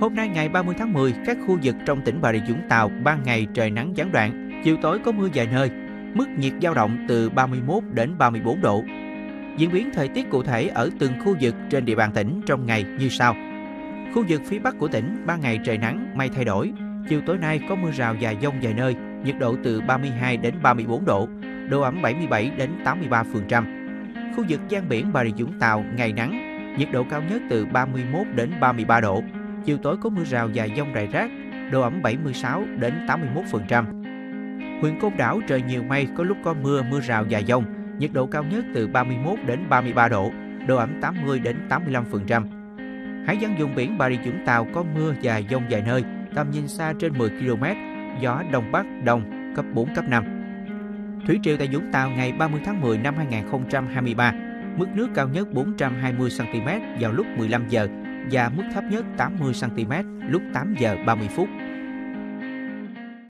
Hôm nay ngày 30 tháng 10, các khu vực trong tỉnh Bà Rịa Vũng Tàu ban ngày trời nắng gián đoạn, chiều tối có mưa vài nơi, mức nhiệt dao động từ 31 đến 34 độ. Diễn biến thời tiết cụ thể ở từng khu vực trên địa bàn tỉnh trong ngày như sau. Khu vực phía Bắc của tỉnh, ban ngày trời nắng, mây thay đổi, chiều tối nay có mưa rào và dông vài nơi, nhiệt độ từ 32 đến 34 độ, độ ẩm 77 đến 83%. Khu vực gian biển Bà Rịa Vũng Tàu ngày nắng, nhiệt độ cao nhất từ 31 đến 33 độ, chiều tối có mưa rào và dông rải rác, độ ẩm 76 đến 81%. Huyện Côn Đảo trời nhiều mây, có lúc có mưa, mưa rào và dông, nhiệt độ cao nhất từ 31 đến 33 độ, độ ẩm 80 đến 85%. Hải dân vùng biển Bà Rịa Vũng Tàu có mưa và dông vài nơi, tầm nhìn xa trên 10 km, gió đông bắc đông cấp 4 cấp 5. Thủy triều tại Vũng Tàu ngày 30 tháng 10 năm 2023, mức nước cao nhất 420 cm vào lúc 15 giờ và mức thấp nhất 80 cm lúc 8 giờ 30 phút.